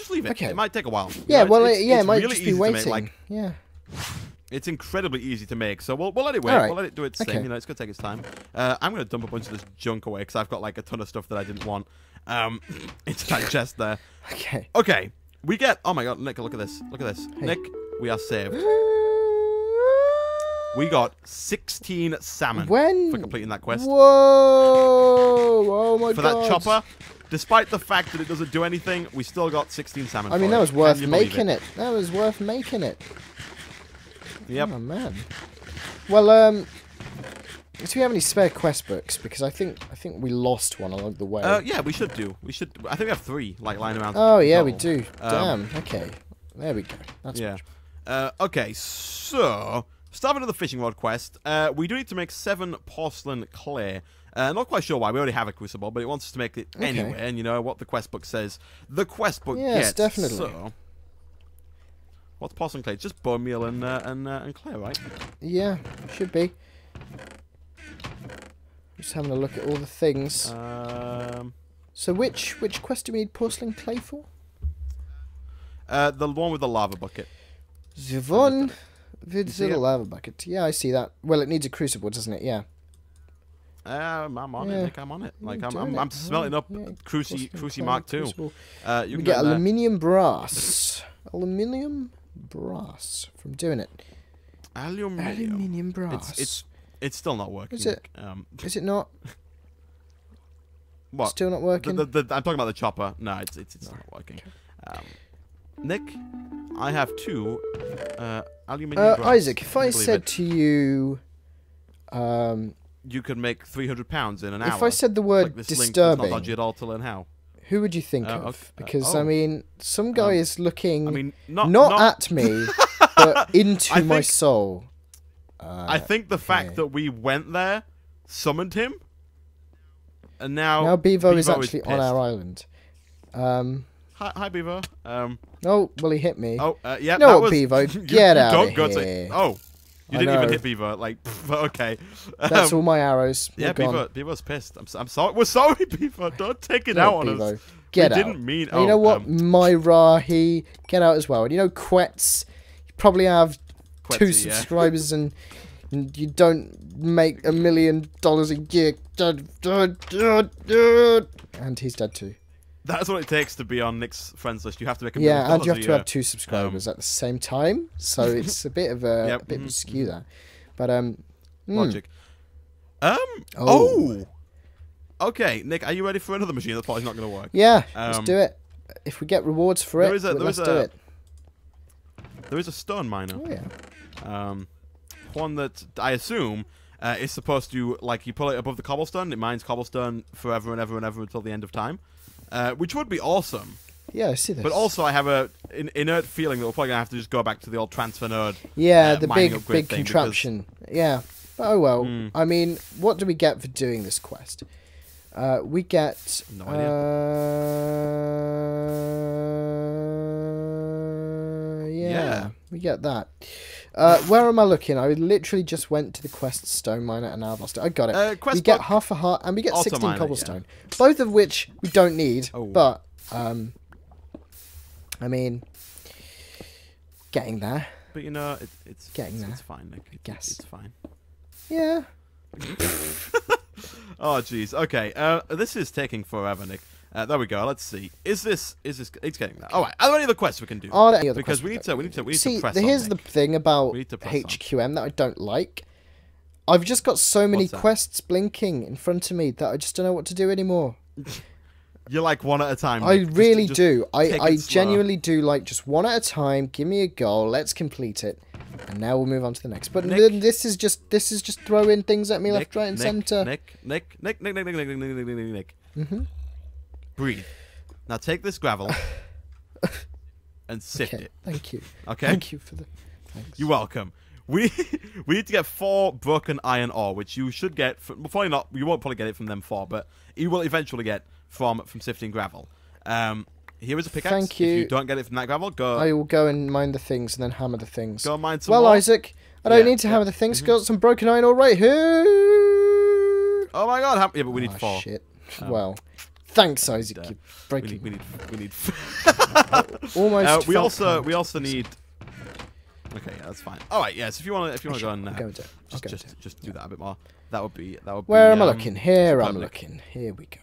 just leave it. Okay. It might take a while. You Yeah, know, well, it's, yeah, it's it might really just be to make, waiting. like, yeah. It's incredibly easy to make, so we'll, we'll let it wait. Right. We'll let it do its thing. You know, it's gonna take its time. Uh, I'm gonna dump a bunch of this junk away because I've got like a ton of stuff that I didn't want um, into that chest there. Okay. Okay, we get. Oh my god, Nick, look at this. Look at this. Nick, we are saved. We got 16 salmon When? for completing that quest. Whoa! Oh my For god! that chopper, despite the fact that it doesn't do anything, we still got 16 salmon. I mean, that was worth making it? That was worth making it. Yep. Oh man. Well, um, do we have any spare quest books? Because I think I think we lost one along the way. Uh, yeah, we should do. We should. I think we have three, like lying around. oh yeah, we do. Um, Damn. Okay. There we go. That's Yeah. Uh, okay, so starting with the fishing rod quest, uh, we do need to make seven porcelain clay. Uh, not quite sure why. We already have a crucible, but it wants us to make it Okay. anyway. And you know what the quest book says. The quest book Yes, gets. definitely. So, what's porcelain clay? Just bone meal and uh, and uh, and clay, right? Yeah, should be. Just having a look at all the things. Um, so which which quest do we need porcelain clay for? uh, the one with the lava bucket. The one with the lava bucket. Yeah, I see that. Well, it needs a crucible, doesn't it? Yeah. Um, I'm on Yeah. it, Nick. I'm on it. Like I'm, I'm, it. I'm smelting up Yeah, Cruci Cruci Mark II. crucible. Uh, you We can get there. aluminium brass. Aluminium brass from doing it. Aluminium. Aluminium brass. It's it's it's still not working. Is it? Um, Is it not? what? Still not working? the, the, I'm talking about the chopper. No, it's it's, it's not working. Um, Nick, I have two uh, aluminium. uh, brass. Isaac, if I said it? to you, um, you could make 300 pounds in an hour. if I said the like word link disturbing, not dodgy at all to learn how. who would you think Uh, of? okay, uh, Because I oh. mean, some guy Um, is looking I mean, not not, not. at me, but into I my soul. Uh, I think the fact that we went there summoned him, and now now Bevo, is Bevo actually on our island. Um, Hi, hi Beaver. Um. oh, well, he hit me. Oh, uh, yeah. No, that was, you- get outta don't go to- Oh, you I didn't even know. hit Beaver. Like, but okay. That's Um, all my arrows. Yeah, gone. Beaver. Beaver's pissed. I'm, I'm sorry. We're sorry, Beaver. Don't take it No, out on Bevo, us. Get we out. didn't mean. Oh, you know what? Um, Myrahi, get out as well. And you know, Quetz, you probably have two Quetzy, yeah. subscribers and, and you don't make a million dollars a year. And he's dead too. That's what it takes to be on Nick's friends list. You have to make a million Yeah, and you have to have two subscribers at the same time. So it's a bit of a, Yep, a bit of a mhm, skew there. But um, hmm. Logic. Um. Oh. Oh. Okay, Nick, are you ready for another machine that's probably not going to work? yeah, let's Um, do it. If we get rewards for it, is a- there let's is do a- it. There is a stone miner. Oh yeah. Um, one that I assume uh, is supposed to like you pull it above the cobblestone, it mines cobblestone forever and ever and ever until the end of time, uh, which would be awesome. Yeah, I see this. But also, I have a an inert feeling that we're probably gonna have to just go back to the old transfer node. Yeah, uh, the big big thing, because- contraption. Yeah. Oh well. Hmm. I mean, what do we get for doing this quest? Uh, we get. No Uh, yeah, Yeah. we get that. Uh, where am I looking? I literally just went to the quest stone miner and now I've lost it. I got it. Uh, quest we get half a heart and we get Auto 16 miner, yeah. cobblestone. Both of which we don't need, Oh. but um, I mean, getting there. But you know, it, it's Getting it's, there. it's fine, Nick. It- guess. it's fine. Yeah. Oh jeez. Okay. Uh, this is taking forever, Nick. Uh, there we go. Let's see. Is this is this? It's getting there. All right. Are there any other quests we can do? Are there any other because quests we we need to we need to we need See, to press the- on, here's the Nick. thing about We need to press on. HQM that I don't like. I've just got so many quests blinking in front of me that I just don't know what to do anymore. You're like one at a time. I Nick. Just- really just do. I, I genuinely do like just one at a time. Give me a goal. Let's complete it, and now we'll move on to the next. But Nick. this is just this is just throwing things at me left, right, and Nick, centre. Nick, Nick, Nick, Nick, Nick, Nick, Nick, Nick, Nick, Nick, Nick, Nick. Breathe. Now take this gravel and sift Okay, it. thank you. Okay. Thank you for the. Thanks. You're welcome. We we need to get four broken iron ore, which you should get. From, well, probably not. You won't probably get it from them four, but you will eventually get from from sifting gravel. Um, here is a pickaxe. Thank you. If you. don't get it from that gravel, go I will go and mine the things and then hammer the things. go mine some well, more. Isaac, I don't Yeah, need to yeah, hammer the things. mhm. Got some broken iron all right here. Oh my god! Yeah, but we need Ah, four. Shit. Um, well, Thanks, Isaac. uh, You're We breaking. need. We need. We need. Almost. Uh, we also. We also need. Okay, yeah, that's fine. All right, yes. If you want to, if you want to go and uh, go and just, go just, do it. just do that a bit more. That would be. That would. Where be, am I um, looking? Here I'm looking. Here we go.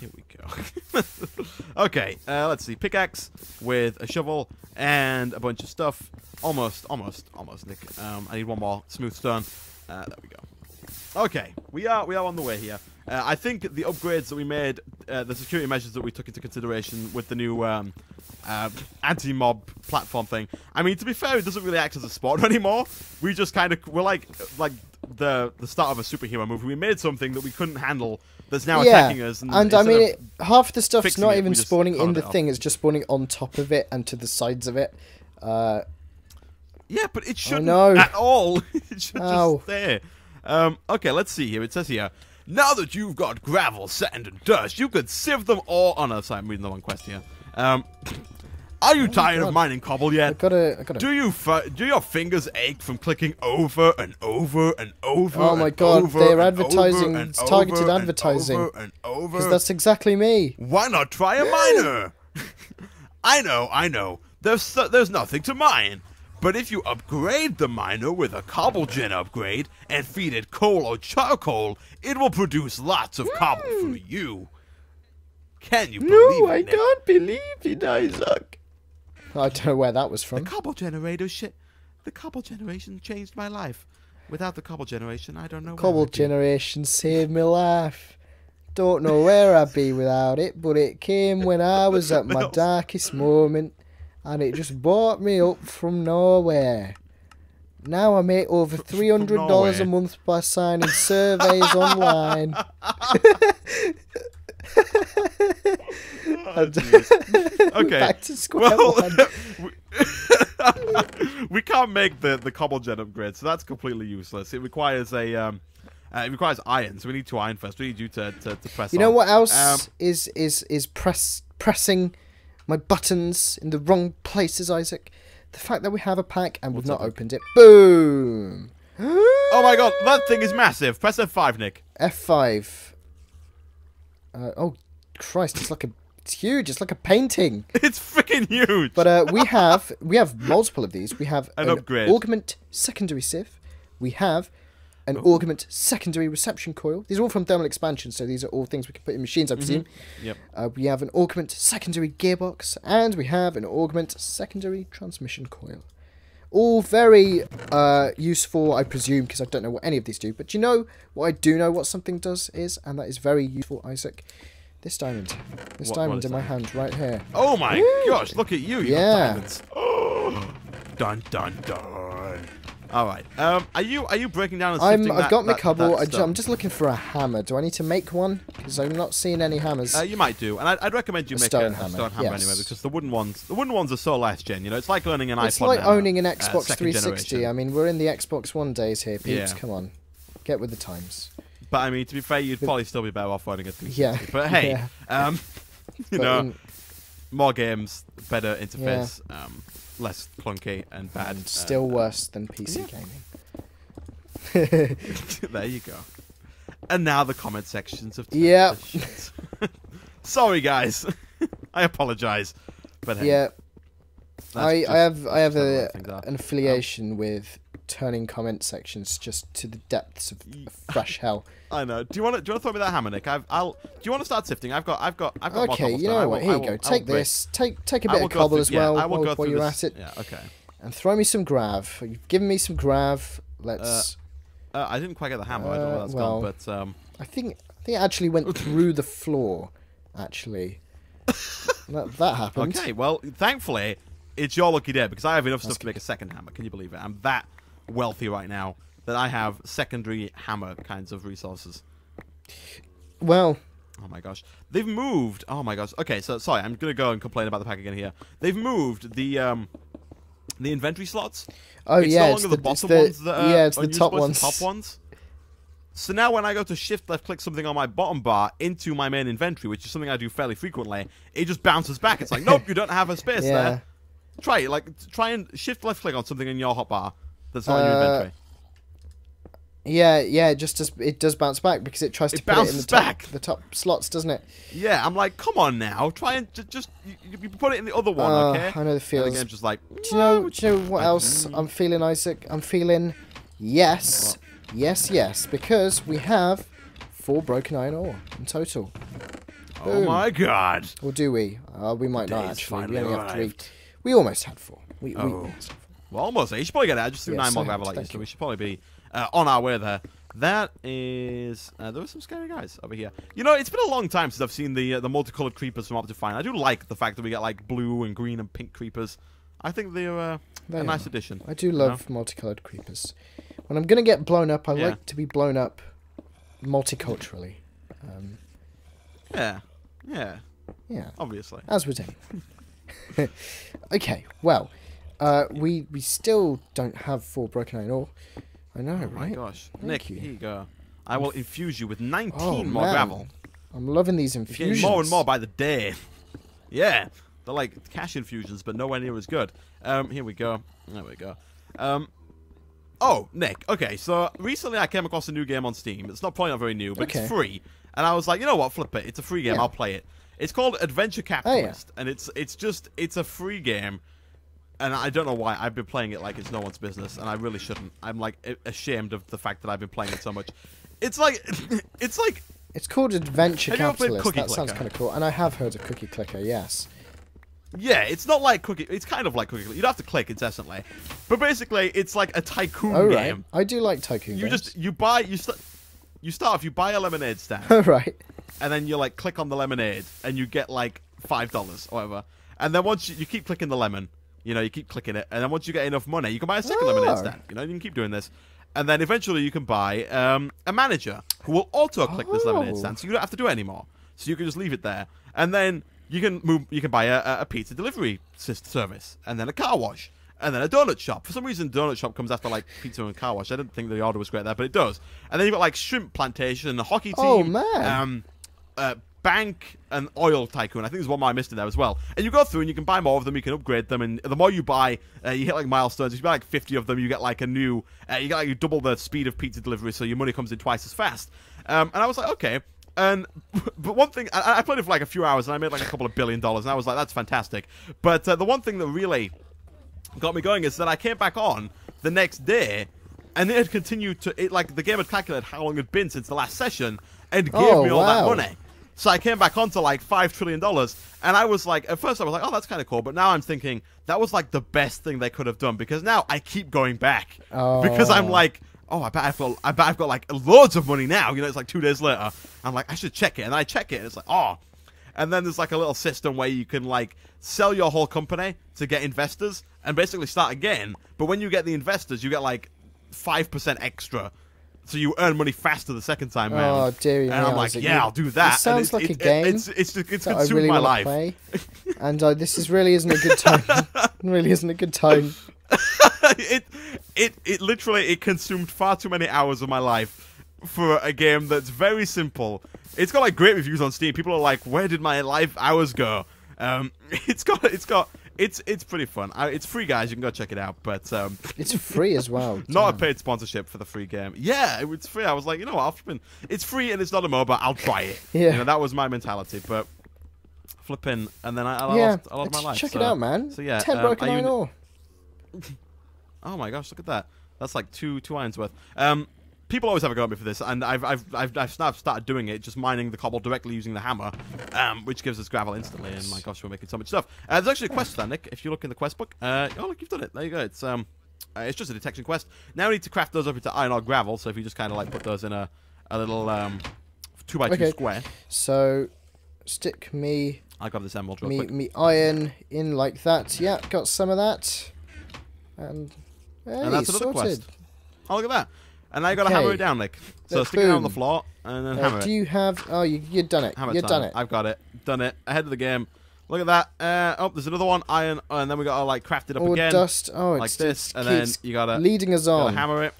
Here we go. okay, uh, let's see. Pickaxe with a shovel and a bunch of stuff. Almost, almost, almost, Nick. Um, I need one more smooth stone. Uh, there we go. Okay, we are we are on the way here. Uh, I think the upgrades that we made, uh, the security measures that we took into consideration with the new um, uh, anti-mob platform thing. I mean, to be fair, it doesn't really act as a sport anymore. We just kind of we're like like the the start of a superhero movie. We made something that we couldn't handle that's now yeah, attacking us. And, and I mean, it, half the stuff's not it, even spawning in the thing; it's just spawning on top of it and to the sides of it. Uh, Yeah, but it shouldn't no. at all. it should Ow. just stay. Um, okay, let's see here. It says here, now that you've got gravel, sand, and dust, you could sieve them all. Oh no, sorry, I'm reading the wrong quest here. Um, are you tired of mining cobble I yet? gotta, I gotta. Do you do your fingers ache from clicking over and over and over? Oh my God, they're advertising. and It's targeted and advertising. and over. Because that's exactly me. Why not try a miner? I know, I know. There's there's nothing to mine. But if you upgrade the miner with a cobble gen upgrade and feed it coal or charcoal, it will produce lots of cobble for hmm. you. Can you believe no, I it? Nick? believe it, Isaac. I don't know where that was from. The from. cobble generator shit. The cobble generation changed my life. Without the cobble generation, I don't know. where Cobble I'd be. generation saved my life. Don't know where I'd be without it, but it came when I was at my darkest moment, and it just bought me up from nowhere. Now I make over three hundred dollars a month by signing surveys online. Oh, okay. Back to square well, one. we, can't make the the cobble gen upgrade, so that's completely useless. It requires a um, uh, it requires iron, so we need to iron first. We need you to to, to press. You know on. what else Um, is is is press pressing my buttons in the wrong places, Isaac? The fact that we have a pack and we've not opened it. Boom. Oh my god, that thing is massive. Press F5, Nick. F5. Uh, oh, Christ! It's like a. It's huge. It's like a painting. It's freaking huge. But uh, we have we have multiple of these. We have An upgrade. augment secondary sieve. We have an augment secondary reception coil. These are all from thermal expansion, so these are all things we can put in machines, I presume. Yep. Uh, we have an augment secondary gearbox, and we have an augment secondary transmission coil. All very uh, useful, I presume, because I don't know what any of these do. But you know what I do know what something does is, and that is very useful, Isaac. This diamond. This What- what diamond is in my hand right here. Oh my Woo! gosh, look at you. You Yeah. got diamonds. Oh, dun dun dun. All right. Um, are you are you breaking down and I'm. I've that- got my that- cobble. that I? I'm just looking for a hammer. Do I need to make one? Because I'm not seeing any hammers. Uh, you might do, and I'd, I'd recommend you A make stone a, a hammer, stone hammer yes. anyway, because the wooden ones, the wooden ones are so last gen. You know, it's like owning an it's iPod. like Nano, owning an uh, Xbox second 360. generation. I mean, we're in the Xbox One days here, peeps. Yeah. Come on, get with the times. But I mean, to be fair, you'd probably still be better off owning a 360. Yeah, But hey, yeah. um, you But know, in- more games, better interface, um, less clunky and bad. and still uh, worse than PC yeah. gaming. there you go. And now the comment sections of Yeah. Sorry, guys. I apologize. But hey, yeah, I, I have I have just how the a, way things are. an affiliation with turning comment sections just to the depths of, fresh hell. I know. Do you want to? Do you want to throw me that hammer, Nick? I've, I'll. Do you want to start sifting? I've got. I've got. I've got. Okay, you know what? Here I you go. Will Take this. Take take a bit of cobble through- as yeah, well I will while, go while you're this- at it, Yeah. Okay. and throw me some grav. You've given me some grav. Let's. Uh, I didn't quite get the hammer. I don't know Uh, where that's well. gone, but um, I think I think it actually went through the floor. Actually, that that happened. okay. Well, thankfully, it's your lucky day because I have enough stuff to make a second hammer. Can you believe it? I'm that wealthy right now that I have secondary hammer kinds of resources. Well, Oh my gosh. They've moved. Oh my gosh. Okay, so sorry, I'm gonna go and complain about the pack again here. They've moved the um the inventory slots. oh it's yeah, no it's longer the, the, it's bottom the ones that yeah, it's the top ones. the top ones. So now when I go to shift left click something on my bottom bar into my main inventory, which is something I do fairly frequently, it just bounces back. It's like, nope, you don't have a space Yeah. there. Try it. Like try and shift left click on something in your hotbar that's not in your Uh, inventory. Yeah, yeah, it just does it does bounce back because it tries to It put it in the bounces top, back. the top slots, doesn't it? Yeah, I'm like, come on now, try and ju- just you, you put it in the other one, Uh, okay? I know the feels. game's just like, Do you know? Do you know what else I'm feeling, Isaac? I'm feeling yes, yes, yes, because we have four broken iron ore in total. Oh my god. Or do we? Uh, we might not actually. We only have three. We almost had four. We, we Oh. almost had four. Well, almost. You should probably get it. I just threw Yes, nine more gravel you, thank so we should probably be uh, on our way there. That is. Uh, there were some scary guys over here. You know, it's been a long time since I've seen the uh, the multicolored creepers from Optifine. I do like the fact that we get like blue and green and pink creepers. I think they're uh, They a nice are. addition. I do love multicolored creepers. When I'm gonna get blown up, I Yeah. like to be blown up multiculturally. Um, Yeah, yeah. yeah, Obviously. as would any. okay, well, uh, we we still don't have four broken iron ore. I know, Oh my right? gosh, Thank Nick, you. here you go. I will infuse you with 19 Oh, more man. gravel. I'm loving these infusions. more and more by the day. yeah, they're like cash infusions, but nowhere near as good. Um, here we go. There we go. Um, oh, Nick. Okay, so recently I came across a new game on Steam. It's not probably not very new, but Okay. it's free. And I was like, you know what? Flip it. It's a free game. Yeah. I'll play it. It's called AdVenture Oh, yeah. Capitalist, and it's it's just it's a free game. And I don't know why I've been playing it like it's no one's business, and I really shouldn't. I'm like ashamed of the fact that I've been playing it so much. It's like it's like It's called AdVenture Have you ever played Capitalist. That sounds kind of cool. And I have heard of Cookie Clicker, yes. Yeah, it's not like cookie. It's kind of like cookie. Clicker. You don't have to click incessantly, but basically, it's like a tycoon Oh, right. game. I do like Tycoon You games. just you buy you start you start off you buy a lemonade stand, Oh, right. and then you like click on the lemonade, and you get like five dollars or whatever. And then once you, you keep clicking the lemon, you know you keep clicking it, and then once you get enough money, you can buy a second Oh. lemonade stand. You know you can keep doing this, and then eventually you can buy um, a manager who will auto click this lemonade Oh. stand, so you don't have to do it anymore. So you can just leave it there, and then you can move. You can buy a, a- pizza delivery service, and then a car wash, and then a donut shop. For some reason, donut shop comes after like pizza and car wash. I didn't think the order was great there, but it does. And then you've got like shrimp plantation, and a hockey team, Oh, man. um, uh, bank and oil tycoon. I think there's one more I missed in there as well. And you go through and you can buy more of them. You can upgrade them, and the more you buy, uh, you hit like milestones. If you buy like 50 of them, you get like a new. Uh, you get like you double the speed of pizza delivery, so your money comes in twice as fast. Um, and I was like, okay. And but one thing, I, I played it for like a few hours, and I made like a couple of billion dollars, and I was like, that's fantastic. But uh, the one thing that really got me going is that I came back on the next day, and it had continued to it like the game had calculated how long it had been since the last session, and gave Oh, me all that money. So I came back onto like five trillion dollars, and I was like, at first I was like, oh, that's kind of cool, but now I'm thinking that was like the best thing they could have done because now I keep going back because I'm Oh. like. Oh, I bet I've got, I bet I've got like loads of money now. You know, it's like two days later. I'm like, I should check it, and I check it, and it's like, oh, and then there's like a little system where you can like sell your whole company to get investors and basically start again. But when you get the investors, you get like five percent extra, so you earn money faster the second time Oh, round. dear And I'm like, yeah, I'll do that. This sounds and like it's, a game It, it's it's it's that I consumed really my life. play. and uh, this is really isn't a good tone. really isn't a good tone. it it it literally it consumed far too many hours of my life for a game that's very simple. It's got like great reviews on Steam. People are like, "Where did my life hours go?" Um, it's got it's got it's it's pretty fun. I, it's free, guys. You can go check it out. But um, It's free as well. not a paid sponsorship for the free game. Yeah, it was free. I was like, you know what? I'll flippin', it's free and it's not a MOBA. I'll try it. Yeah. you know, that was my mentality. But flipping, and then I, I yeah, lost, I lost my life. check so- it out, man. So yeah, ten um, broken iron ore. Oh my gosh, look at that. That's like two two irons worth. Um, people always have a go at me for this, and I've I've I've, I've now started doing it, just mining the cobble directly using the hammer, um, which gives us gravel instantly. And my gosh, we're making so much stuff. Uh, there's actually a quest for that, Nick. If you look in the quest book, uh, oh look, you've done it. There you go. It's um, uh, it's just a detection quest. Now we need to craft those up into iron ore gravel. So if you just kind of like put those in a a little um, two by two Okay. square. So, stick me I'll grab this emerald me quick. me iron in like that. Yeah, got some of that. And hey, and that's another sorted. quest. Oh look at that. And now you got to Okay. hammer it down, Nick. So Let's stick it on the floor and then Uh, hammer it. do you have? Oh, you you done it. Hammer You've done it. I've got it. Done it. Ahead of the game. Look at that. Uh, oh, there's another one. Iron. Oh, and then we got to like craft it up Or again. dust. Oh, it's like this. And then you got to leading us on. hammer it.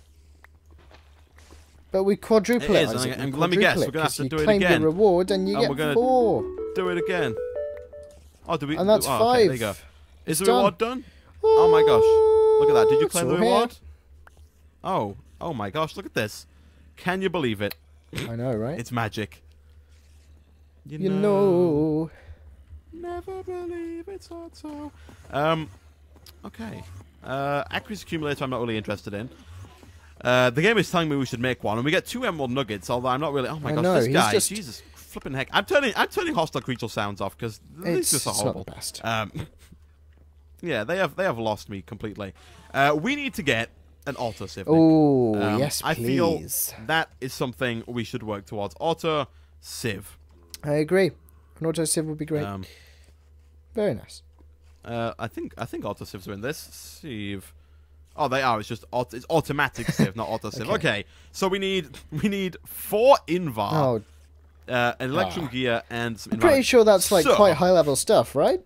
But we quadruple It it. is, and Isaac, and we let me guess, we're gonna have to do you it claim again. the reward and you And get four. Do it again. Oh, do we? And that's oh, five. Okay, there you go. Is the reward done? Oh my gosh. Look at that. Did you claim the all here. reward? Oh. Oh my gosh. Look at this. Can you believe it? I know, right? It's magic. You, you know. Never believe it's not so. Um, okay. Uh, accuracy accumulator. I'm not really interested in. Uh, the game is telling me we should make one, and we get two emerald nuggets. Although I'm not really. Oh my I gosh, know, this he's guy! just- Jesus, flipping heck! I'm turning. I'm turning hostile creature sounds off because It's, these just are it's not horrible. the best. Um, yeah, they have they have lost me completely. Uh, we need to get an auto sieve. Oh, Um, yes, I feel that is something we should work towards. Auto sieve. I agree. An auto sieve would be great. Um, Very nice. uh, I think I think auto sieves are in this. Sieve. Oh, they are. It's just auto, it's automatic sieve, not auto sieve. Okay. Okay. so we need we need four invar, Oh, uh, an electrum Ah. gear, and some. I'm pretty sure that's like So- quite high level stuff, right?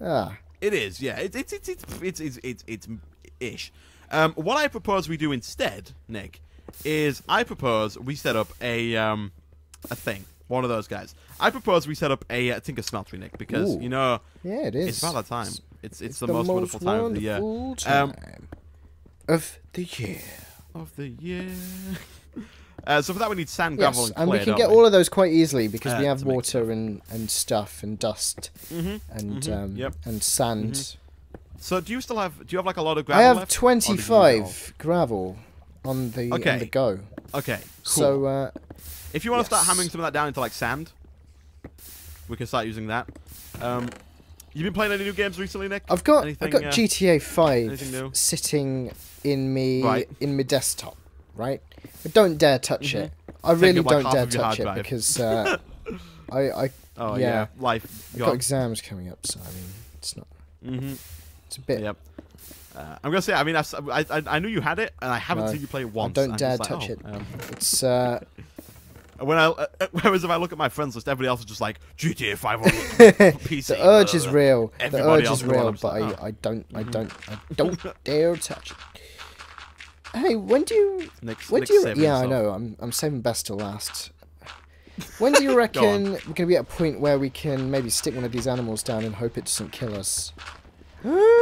Ah, It is, yeah. It's it's it's it's it's, it's, it's ish. Um, what I propose we do instead, Nick, is I propose we set up a um a thing. One of those guys. I propose we set up a uh, Tinker Smeltery, Nick, because Ooh. you know yeah, it is. it's about that time. It's it's, the, the most, wonderful time of the year. Um, of the year. Of the year. uh, so for that we need sand, gravel, Yes, and and we can get all of those quite easily because Uh, we have water and, and stuff and dust Mhm, and mhm, um, yep. and sand. So do you still have? Do you have like a lot of gravel? I have left? Or did you use it all? 25 gravel on the on the go. Okay. Cool. So uh, If you want to start hammering some of that down into like sand, we can start using that. Um, you been playing any new games recently, Nick? I've got Anything, I've got uh, GTA 5 sitting in me Right. in my desktop, right? But don't dare touch Mhm. it. I Take really up, like, don't dare of your hard touch it drive. because uh, I I Oh yeah. yeah, life. I've got exams coming up, so I mean it's not Mhm. It's a bit Yep. Uh, I'm gonna say, I mean, I I knew you had it, and I haven't No. seen you play it once. don't I'm dare like, touch oh, it. um, it's uh when I, uh, whereas if I look at my friends list, everybody else is just like GTA 5 on PC. the urge is uh, real. The urge is is the one real, but I, I don't I don't I don't dare touch it. Hey, when do you Nick's, when Nick's do you yeah, I know. I'm I'm saving best to last. When do you reckon we're going to be at a point where we can maybe stick one of these animals down and hope it doesn't kill us?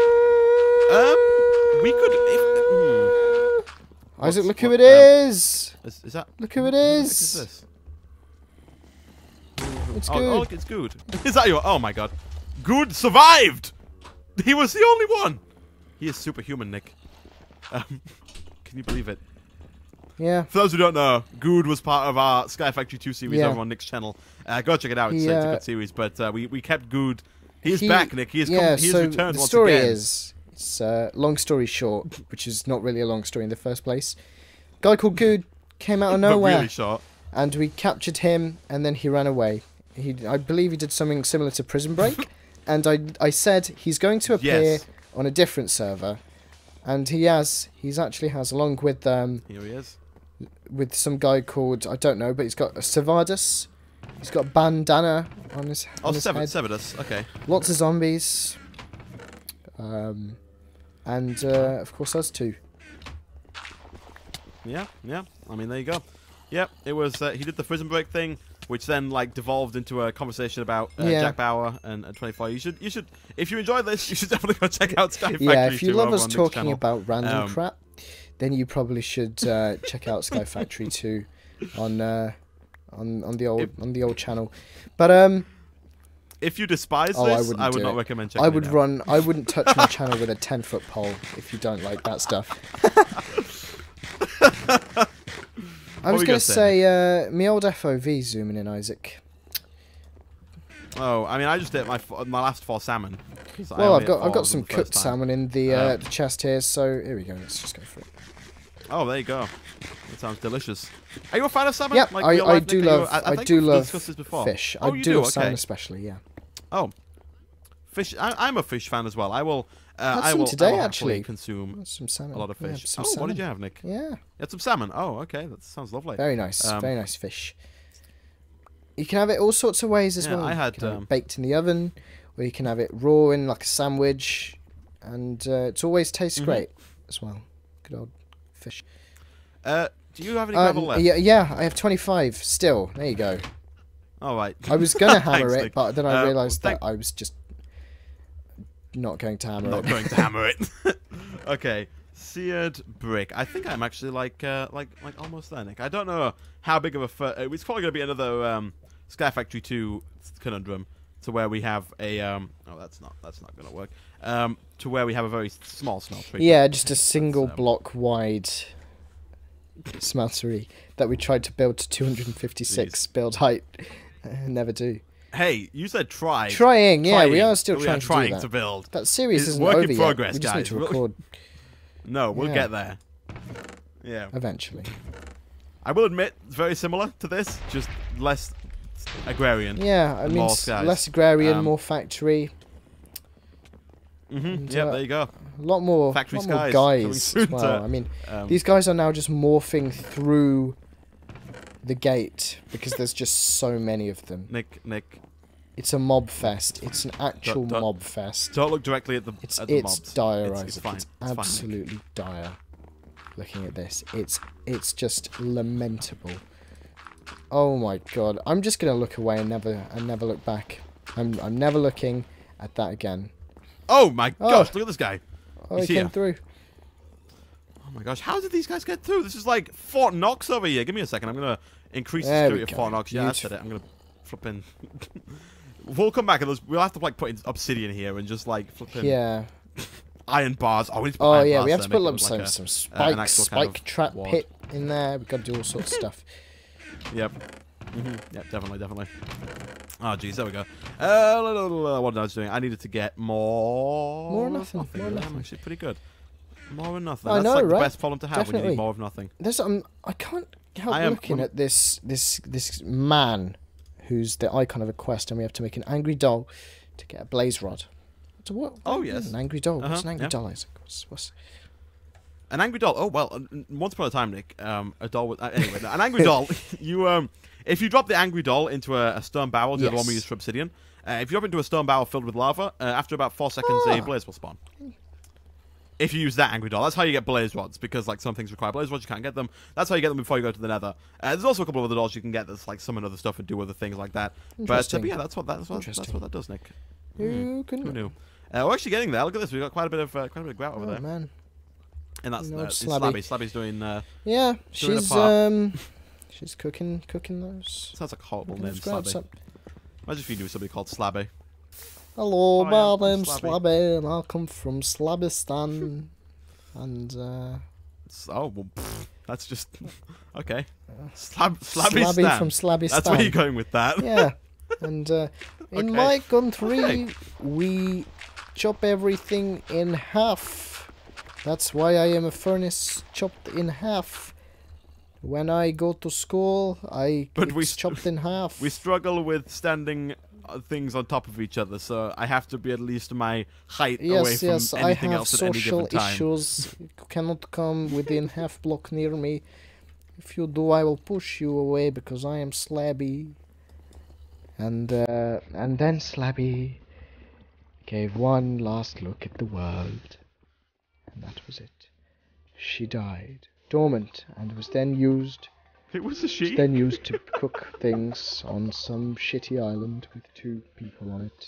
Um, we could. If, hmm. Isaac, look who what, it um, is! Is, is that? Look who it who the heck is! is this? It's Oh, good. oh, look, it's good. Is that you? Oh my god. Good survived! He was the only one! He is superhuman, Nick. Um, can you believe it? yeah. For those who don't know, Good was part of our Sky Factory 2 series Yeah. over on Nick's channel. Uh, go check it out. It's, He, uh, it's a uh, good series, but uh, we, we kept Good. He's He- back, Nick. He has, yeah, come, he has so returned the once story again. is it's uh, long story short, which is not really a long story in the first place. Guy called Good came out of nowhere, really short. and we captured him, and then he ran away. He, I believe he did something similar to Prison Break, and I, I said he's going to appear Yes. on a different server, and he has. He's actually has, along with um, Here he is. with some guy called I don't know, but he's got a Savardus. He's got a bandana on his, Oh, on his head. Severus. Okay. Lots of zombies. Um, and uh, of course us two. Yeah, yeah. I mean, there you go. Yep, it was. Uh, he did the prison break thing, which then like devolved into a conversation about uh, Yeah. Jack Bauer and, and 24. You should, you should, if you enjoy this, you should definitely go check out Sky Factory. yeah, if you love us talking about random Um, crap, then you probably should uh, check out Sky Factory 2 on uh, on on the old If- on the old channel. But um, If you despise Oh, I this, wouldn't I, would not it. recommend checking I would run. I wouldn't touch my channel with a ten foot pole if you don't like that stuff. I was gonna gonna say, uh, me old FOV zooming in, Isaac. Oh, I mean, I just ate my my last four salmon. I Well, I've got I've got some them the first cooked salmon in the uh, Uh, the chest here, so here we go. Let's just go for it. Oh, there you go. That sounds delicious. Are you a fan of salmon? Yep, Like, I, I do? Love I, I, do love discussed this before. fish. Oh, I you do, do? love salmon especially. Yeah, Oh, fish. I, I'm a fish fan as well. I will. Uh, I will, today, I will actually. consume some salmon. a lot of Yeah, fish. some oh, what did you have, Nick? Yeah, You had some salmon. Oh, okay. That sounds lovely. very nice. Um, very nice fish. You can have it all sorts of ways as Yeah, well. I you had, can have it um, baked in the oven, or you can have it raw in like a sandwich, and uh, it always tastes Mhm. great as well. Good old fish. Uh, do you have any Um, left? yeah, yeah, I have 25 still. There you go. All right. I was gonna hammer Thanks, it, but then I Uh, realised that I was just not going to hammer not it. going to hammer it. okay. Seared brick. I think I'm actually like uh, like like almost there, Nick. I don't know how big of a. Fir- it's probably gonna be another um, Sky Factory 2 conundrum to where we have a. Um, oh, that's not that's not gonna work. Um, to where we have a very small smeltery. Yeah, just a single um, block wide smeltery that we tried to build to 256 build height. Uh, never do. Hey, you said try. Trying, yeah, we are still We trying, are to trying do that. to build. That series isn't work in over progress, yet. We guys. to We'll- record No, we'll Yeah. get there. Yeah. eventually. I will admit, it's very similar to this, just less agrarian. Yeah, I mean, more s- skies. less agrarian, Um, more factory, Mm-hmm. And, Yep, uh, there you go. a lot more, Factory lot more guys as well. to- I mean, Um, these guys are now just morphing through the gate because there's just so many of them. Nick, Nick, It's a mob fest. It's an actual don't- mob fest. don't look directly at the It's at the it's mobs. dire, It's, Isaac. it's. It's It's fine, absolutely dire. Looking at this, it's it's just lamentable. Oh my god! I'm just gonna look away and never and never look back. I'm I'm never looking at that again. Oh my Oh. gosh! Look at this guy. Oh, He's he came here. through. Oh my gosh! How did these guys get through? This is like Fort Knox over here. Give me a second. I'm gonna increase the security of. Fort Knox. Yeah, I said it. I'm gonna flip in. we'll come back and we'll have to like put in obsidian here and just like flip in Yeah. iron bars. Oh, we need to put Oh yeah, we have to put make it up look some like a- some uh, spikes, actual spike trap ward. pit in there. We've got to do all sorts of stuff. Yep. Hmm Yep, definitely, definitely. Oh, geez, there we go. Uh, la- la- la- what I was doing, I needed to get more. More of nothing, more really. I'm nothing. actually pretty good. More of nothing. I That's know, like right? the best problem to have when you need more of nothing. There's um, I can't help I am- looking at this this this man, who's the icon of a quest, and we have to make an angry doll to get a blaze rod. So what? Oh, yes. an angry doll. What's Uh-huh, an angry yeah. doll? What's, what's An angry doll. Oh well. Once upon a time, Nick, um, a doll with uh, anyway, an angry doll. You um, if you drop the angry doll into a, a stone barrel, the other one we Yes. use for obsidian. Uh, if you drop into a stone barrel filled with lava, uh, after about four seconds, a Ah. blaze will spawn. If you use that angry doll, that's how you get blaze rods because like some things require blaze rods, you can't get them. That's how you get them before you go to the Nether. Uh, there's also a couple of other dolls you can get that's like summon other stuff and do other things like that. But, uh, but yeah, that's what that's what, that's what that does, Nick. Who can Who knew? Uh, we're actually getting there. Look at this. We've got quite a bit of uh, quite a bit of grout over Oh there, man. And that's No, uh, Slabby. Slabby. Slabby's doing. Uh, Yeah, Doing she's um, she's cooking cooking those. sounds like a horrible name, Slabby. up. Imagine if you knew somebody called Slabby. Hello, Hi, my name's Slabby. Slabby, and I come from Slabistan. and uh, oh, well, pfft, that's just okay. Slab, Slabby Slabby from Slabistan. That's where you're going with that. yeah, and uh, in Okay. my country Okay. we chop everything in half. That's why I am a furnace chopped in half. When I go to school, I But we chopped in half. We struggle with standing uh, things on top of each other, so I have to be at least my height away from yes, anything else at any given time. Yes, I have social issues. You cannot come within half block near me. If you do, I will push you away because I am Slabby. And uh, and then Slabby gave one last look at the world, that was it. She died, dormant, and was then used It was a she. then used to cook things on some shitty island with two people on it.